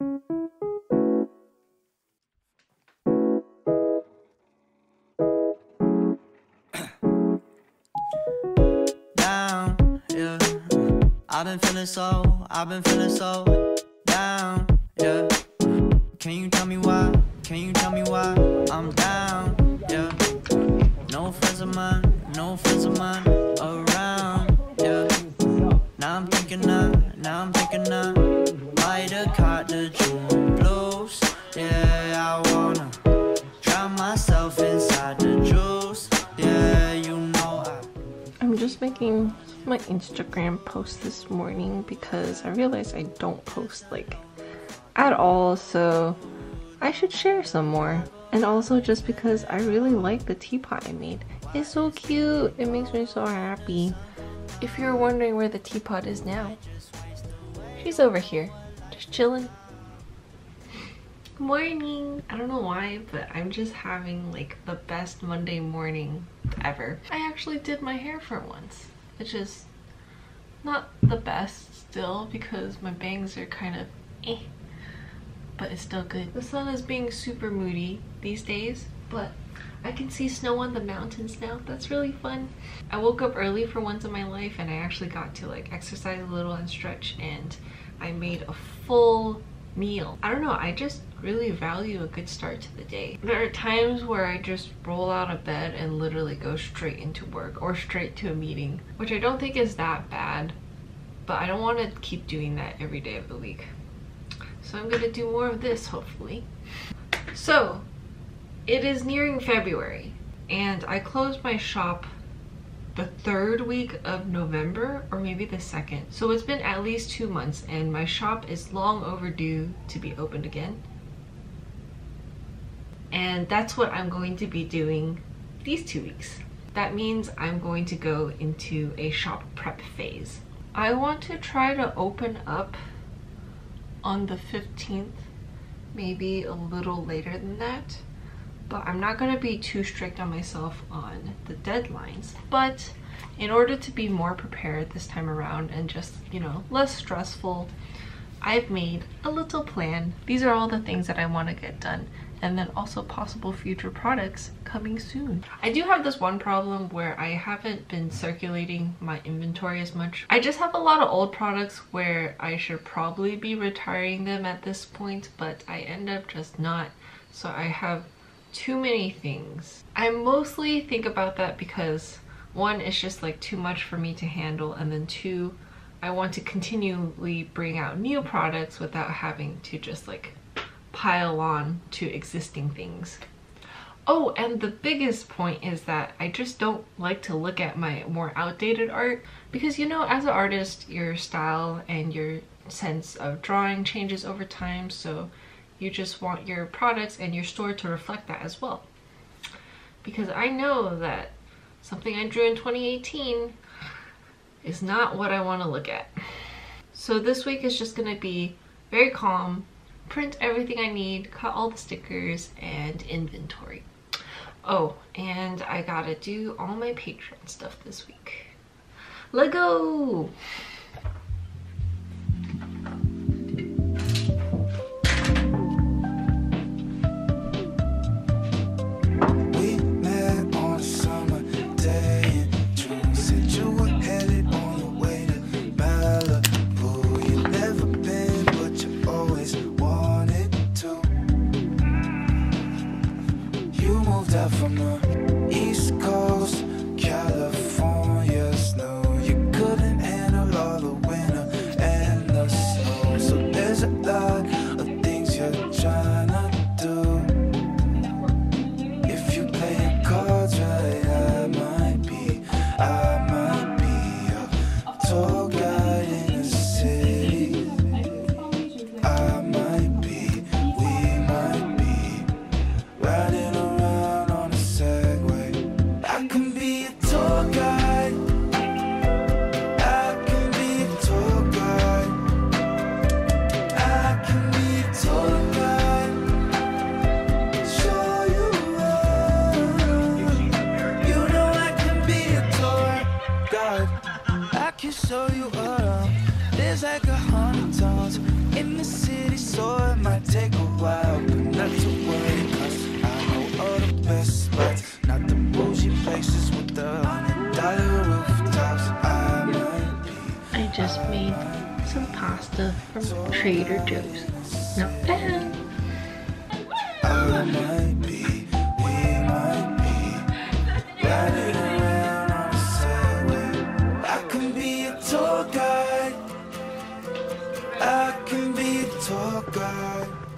down, yeah. I've been feeling so, I've been feeling so down, yeah. Can you tell me why? Can you tell me why I'm down, yeah? No friends of mine, no friends of mine Instagram post this morning because I realized I don't post like at all, so I should share some more. And also just because I really like the teapot I made. It's so cute. It makes me so happy. If you're wondering where the teapot is now, she's over here, just chilling. Morning! I don't know why, but I'm just having like the best Monday morning ever. I actually did my hair for once, which is not the best still because my bangs are kind of eh, but it's still good. The sun is being super moody these days, but I can see snow on the mountains now. That's really fun. I woke up early for once in my life and I actually got to like exercise a little and stretch and I made a full meal. I don't know, I just really value a good start to the day. There are times where I just roll out of bed and literally go straight into work or straight to a meeting, which I don't think is that bad, but I don't want to keep doing that every day of the week. So I'm gonna do more of this, hopefully. So, it is nearing February, and I closed my shop the third week of November or maybe the second. So it's been at least two months and my shop is long overdue to be opened again. And that's what I'm going to be doing these two weeks. That means I'm going to go into a shop prep phase. I want to try to open up on the 15th, maybe a little later than that but I'm not going to be too strict on myself on the deadlines. But in order to be more prepared this time around and just, you know, less stressful, I've made a little plan. These are all the things that I want to get done and then also possible future products coming soon. I do have this one problem where I haven't been circulating my inventory as much. I just have a lot of old products where I should probably be retiring them at this point, but I end up just not. So I have too many things. I mostly think about that because one, it's just like too much for me to handle and then two, I want to continually bring out new products without having to just like pile on to existing things. Oh, and the biggest point is that I just don't like to look at my more outdated art because you know, as an artist, your style and your sense of drawing changes over time. So you just want your products and your store to reflect that as well. Because I know that something I drew in 2018 is not what I want to look at. So this week is just going to be very calm, print everything I need, cut all the stickers, and inventory. Oh, and I gotta do all my Patreon stuff this week. Let can be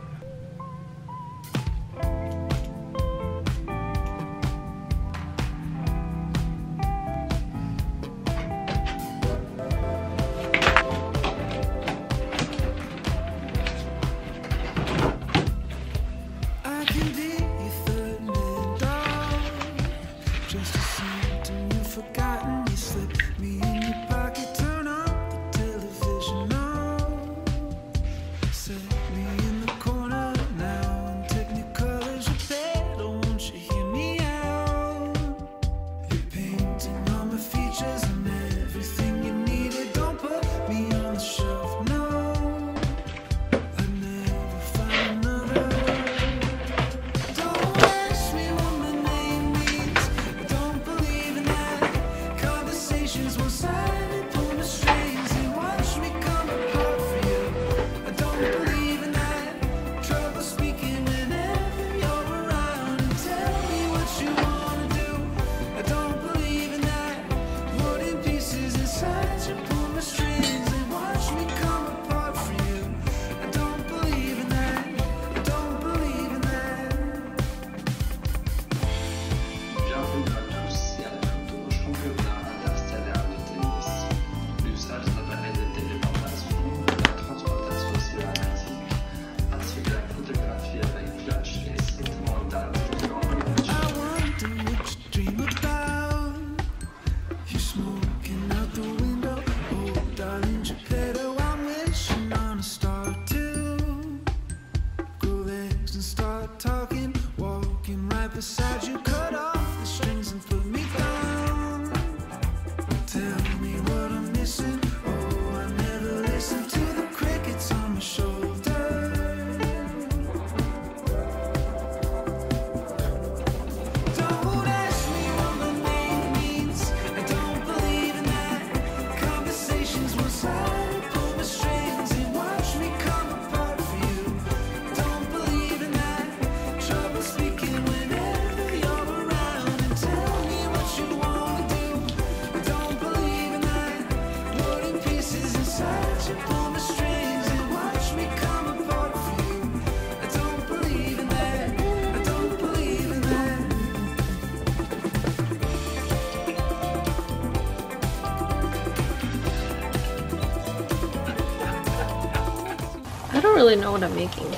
what I'm making,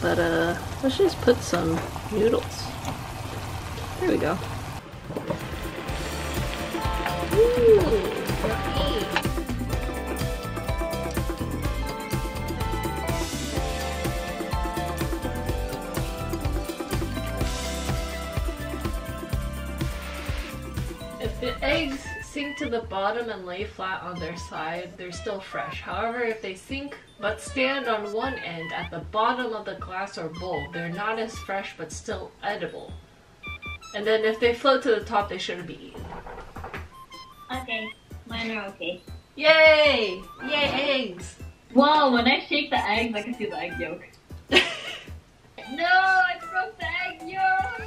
but uh, let's just put some noodles. There we go. Ooh, eggs sink to the bottom and lay flat on their side, they're still fresh. However, if they sink but stand on one end at the bottom of the glass or bowl, they're not as fresh but still edible. And then if they float to the top, they shouldn't be eaten. Okay, mine are okay. Yay! Yay, eggs! Wow, when I shake the eggs, I can see the egg yolk. no, I broke the egg yolk!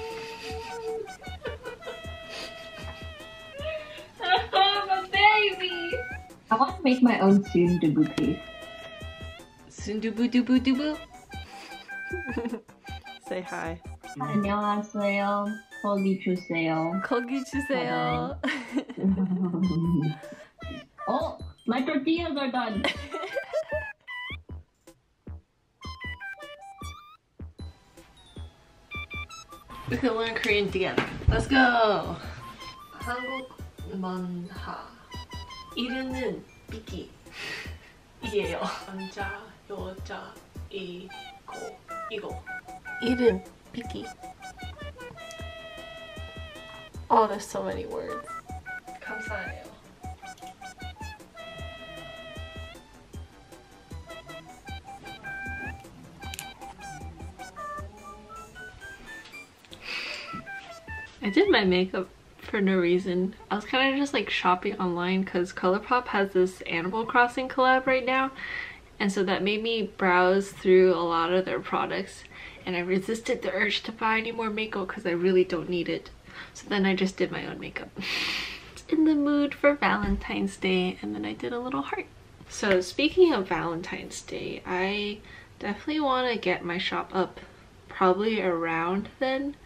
I want to make my own sundubu paste. Sundubu dubu dubu. Say hi. 안녕하세요. 거기 주세요. 거기 주세요. oh, my tortillas are done. We can learn Korean together. Let's go. 한국 만화. 이름은 비키. 이에요. 남자, 여자, 이고, 이거. 이름 비키. Oh, there's so many words. 감사해요. I did my makeup for no reason. I was kind of just like shopping online because ColourPop has this Animal Crossing collab right now. And so that made me browse through a lot of their products and I resisted the urge to buy any more makeup because I really don't need it. So then I just did my own makeup. in the mood for Valentine's Day and then I did a little heart. So speaking of Valentine's Day, I definitely want to get my shop up probably around then.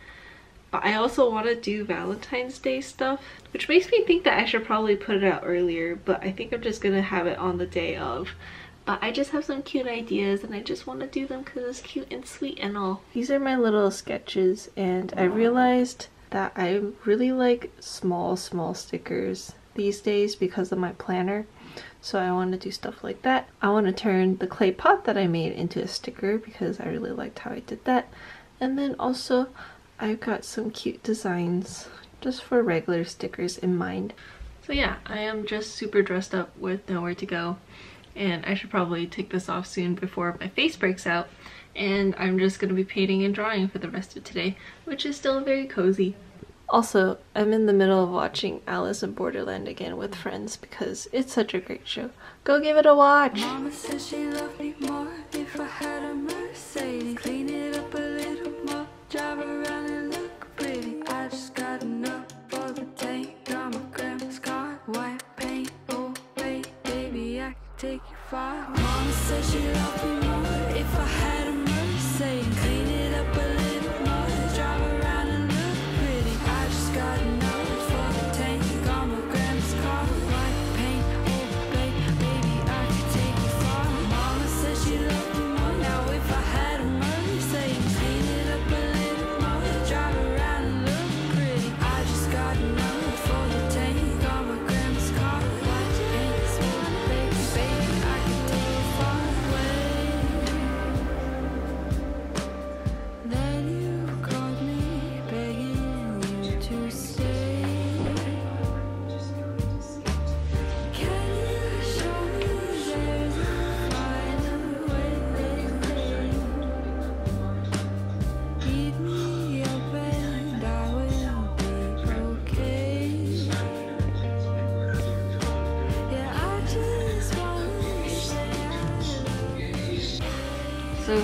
But I also want to do Valentine's Day stuff, which makes me think that I should probably put it out earlier, but I think I'm just to have it on the day of. But I just have some cute ideas and I just want to do them because it's cute and sweet and all. These are my little sketches and I realized that I really like small, small stickers these days because of my planner. So I want to do stuff like that. I want to turn the clay pot that I made into a sticker because I really liked how I did that. And then also I've got some cute designs just for regular stickers in mind. So yeah, I am just super dressed up with nowhere to go and I should probably take this off soon before my face breaks out and I'm just going to be painting and drawing for the rest of today, which is still very cozy. Also, I'm in the middle of watching Alice in Borderland again with friends because it's such a great show. Go give it a watch! Mama far. Mama said she loved me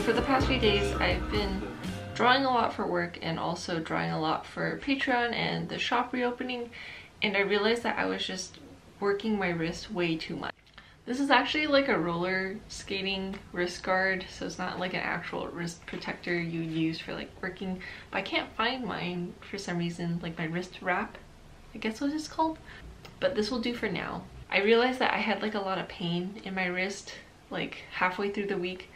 for the past few days, I've been drawing a lot for work and also drawing a lot for Patreon and the shop reopening. And I realized that I was just working my wrist way too much. This is actually like a roller skating wrist guard, so it's not like an actual wrist protector you use for like working. But I can't find mine for some reason, like my wrist wrap, I guess what it's called. But this will do for now. I realized that I had like a lot of pain in my wrist like halfway through the week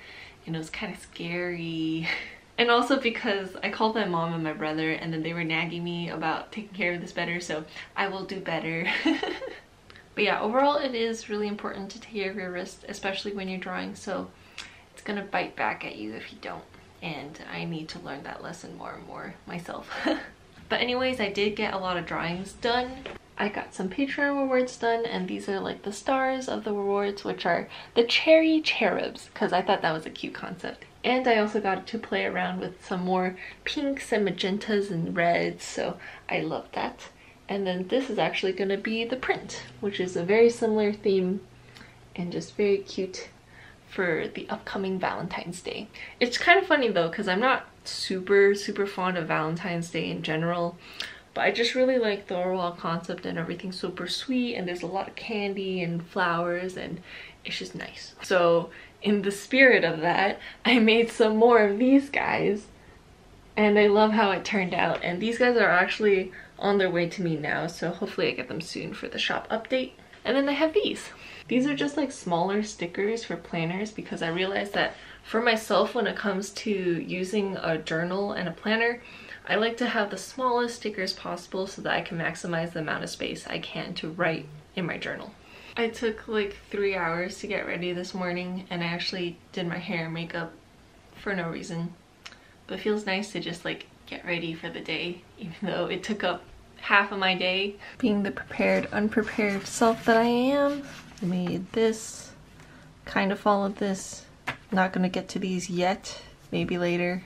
and know, it's kind of scary. And also because I called my mom and my brother and then they were nagging me about taking care of this better, so I will do better. but yeah, overall it is really important to take care of your wrist, especially when you're drawing, so it's gonna bite back at you if you don't. And I need to learn that lesson more and more myself. but anyways, I did get a lot of drawings done. I got some Patreon rewards done and these are like the stars of the rewards which are the cherry cherubs because I thought that was a cute concept. And I also got to play around with some more pinks and magentas and reds so I love that. And then this is actually going to be the print which is a very similar theme and just very cute for the upcoming Valentine's Day. It's kind of funny though because I'm not super super fond of Valentine's Day in general but I just really like the overall concept and everything's super sweet and there's a lot of candy and flowers and it's just nice. So in the spirit of that, I made some more of these guys and I love how it turned out. And these guys are actually on their way to me now, so hopefully I get them soon for the shop update. And then I have these. These are just like smaller stickers for planners because I realized that for myself when it comes to using a journal and a planner, I like to have the smallest stickers possible so that I can maximize the amount of space I can to write in my journal. I took like three hours to get ready this morning and I actually did my hair and makeup for no reason. But it feels nice to just like get ready for the day even though it took up half of my day. Being the prepared, unprepared self that I am, this, kind of followed this. Not gonna get to these yet, maybe later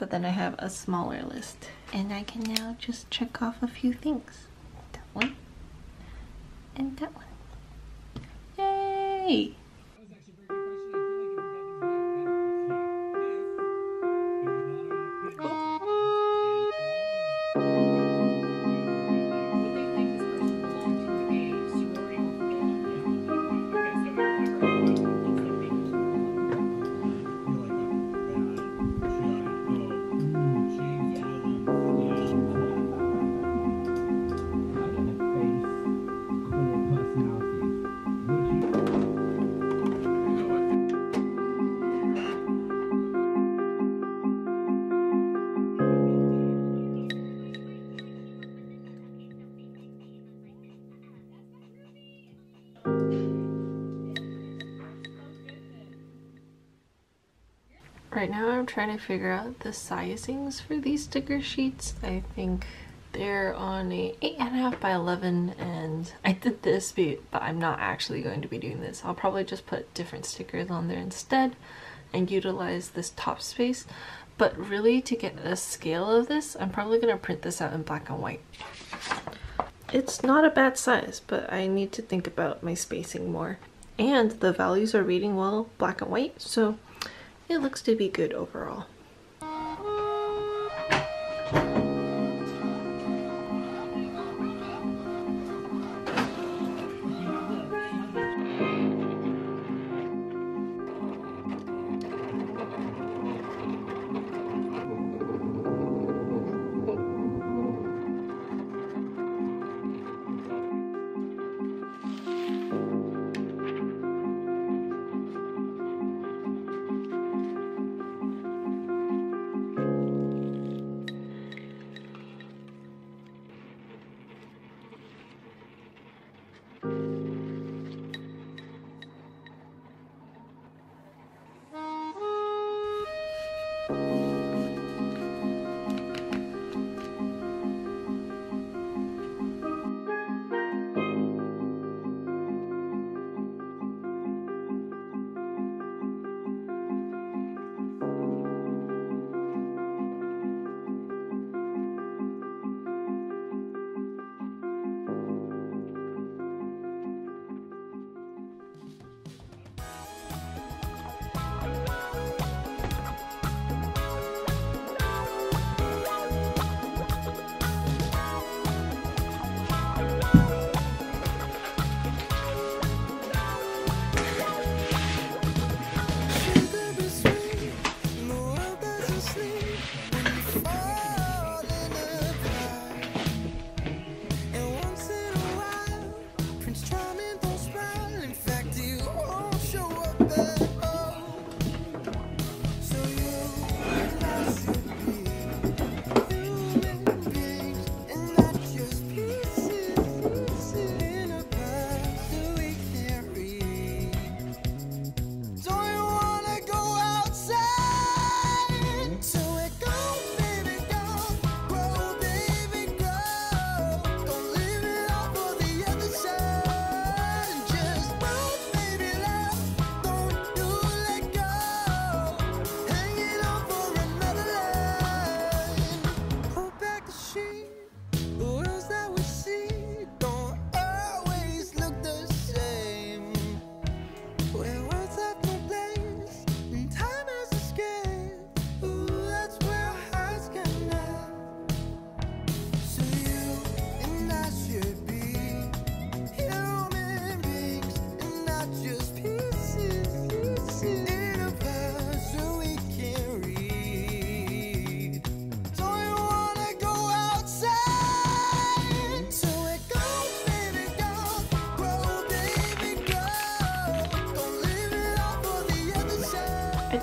but then I have a smaller list and I can now just check off a few things. That one and that one. Yay! Right now I'm trying to figure out the sizings for these sticker sheets. I think they're on a 8.5 by 11 and I did this but I'm not actually going to be doing this. I'll probably just put different stickers on there instead and utilize this top space. But really to get a scale of this, I'm probably going to print this out in black and white. It's not a bad size, but I need to think about my spacing more. And the values are reading well black and white, so it looks to be good overall.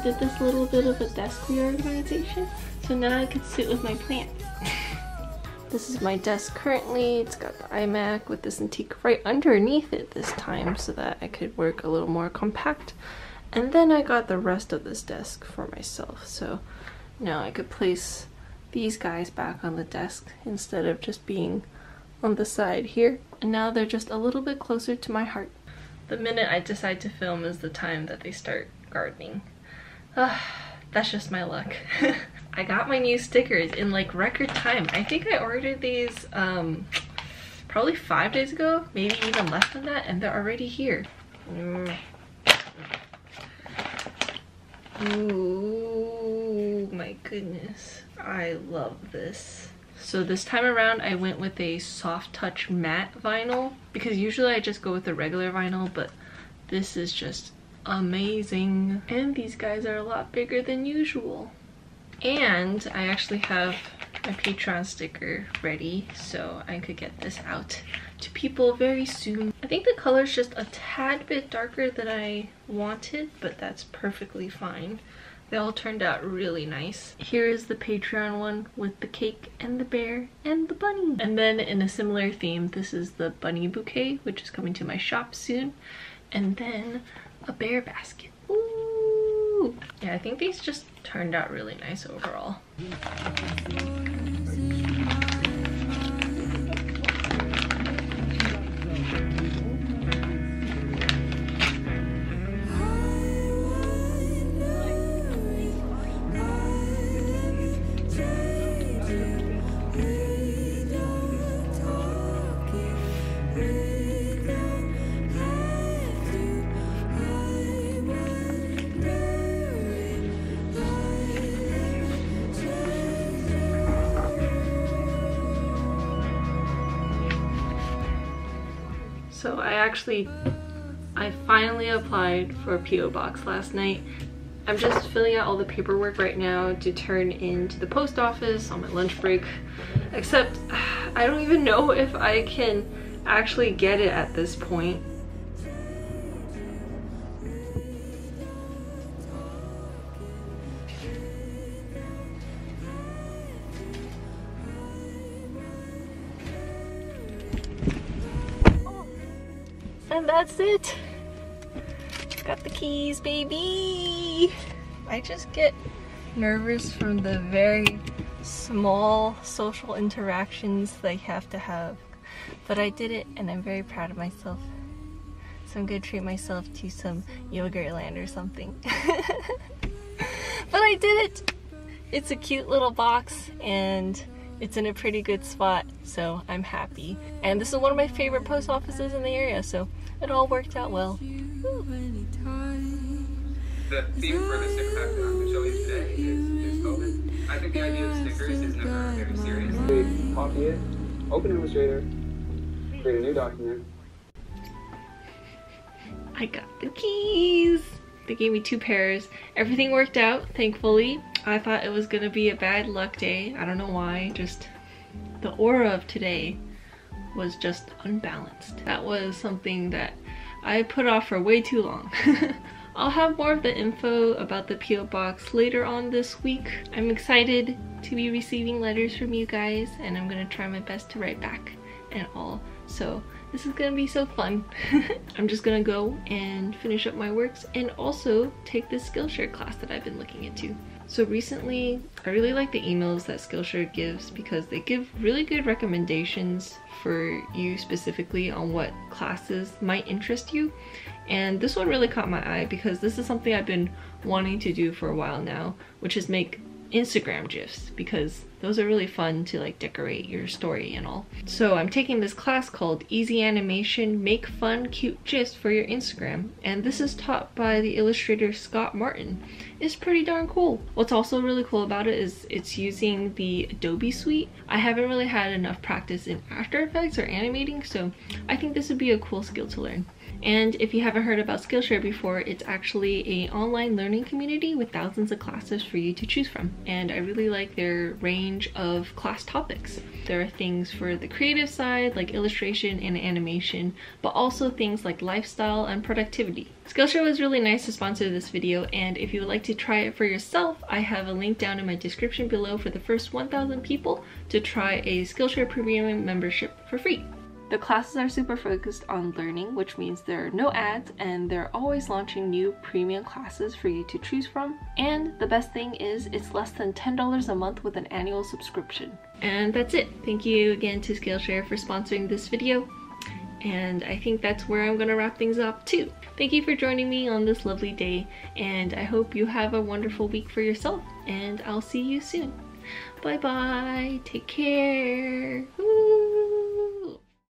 Did this little bit of a desk reorganization, so now I could sit with my plants. this is my desk currently. It's got the iMac with this Antique right underneath it this time so that I could work a little more compact. And then I got the rest of this desk for myself, so now I could place these guys back on the desk instead of just being on the side here. And now they're just a little bit closer to my heart. The minute I decide to film is the time that they start gardening. That's just my luck. I got my new stickers in like record time. I think I ordered these um, probably five days ago, maybe even less than that, and they're already here. Ooh, my goodness. I love this. So this time around I went with a soft touch matte vinyl because usually I just go with the regular vinyl, but this is just amazing. And these guys are a lot bigger than usual. And I actually have my Patreon sticker ready so I could get this out to people very soon. I think the color is just a tad bit darker than I wanted, but that's perfectly fine. They all turned out really nice. Here is the Patreon one with the cake and the bear and the bunny. And then in a similar theme, this is the bunny bouquet, which is coming to my shop soon. And then a bear basket. Ooh. Yeah, I think these just turned out really nice overall. So I actually, I finally applied for a PO box last night. I'm just filling out all the paperwork right now to turn into the post office on my lunch break. Except I don't even know if I can actually get it at this point. And that's it. Got the keys, baby. I just get nervous from the very small social interactions that I have to have. But I did it and I'm very proud of myself. So I'm gonna treat myself to some Yogurtland or something. but I did it! It's a cute little box and it's in a pretty good spot, so I'm happy. And this is one of my favorite post offices in the area, so it all worked out well. The theme for the sticker pack that I'm going to show you today is, is COVID. I think the idea of stickers is never very serious. We copy it, open Illustrator, create a new document. I got the keys! They gave me two pairs. Everything worked out, thankfully. I thought it was gonna be a bad luck day. I don't know why, just the aura of today was just unbalanced. That was something that I put off for way too long. I'll have more of the info about the P.O. Box later on this week. I'm excited to be receiving letters from you guys and I'm gonna try my best to write back and all. So this is gonna be so fun. I'm just gonna go and finish up my works and also take this Skillshare class that I've been looking into. So recently, I really like the emails that Skillshare gives because they give really good recommendations for you specifically on what classes might interest you. And this one really caught my eye because this is something I've been wanting to do for a while now, which is make Instagram GIFs because those are really fun to like decorate your story and all. So I'm taking this class called Easy Animation Make Fun Cute GIFs for your Instagram and this is taught by the illustrator Scott Martin. It's pretty darn cool. What's also really cool about it is it's using the Adobe suite. I haven't really had enough practice in After Effects or animating so I think this would be a cool skill to learn. And if you haven't heard about Skillshare before, it's actually a online learning community with thousands of classes for you to choose from. And I really like their range of class topics. There are things for the creative side like illustration and animation, but also things like lifestyle and productivity. Skillshare was really nice to sponsor this video and if you would like to try it for yourself, I have a link down in my description below for the first 1,000 people to try a Skillshare Premium membership for free. The classes are super focused on learning, which means there are no ads and they're always launching new premium classes for you to choose from. And the best thing is it's less than $10 a month with an annual subscription. And that's it. Thank you again to Skillshare for sponsoring this video. And I think that's where I'm gonna wrap things up too. Thank you for joining me on this lovely day and I hope you have a wonderful week for yourself and I'll see you soon. Bye bye, take care.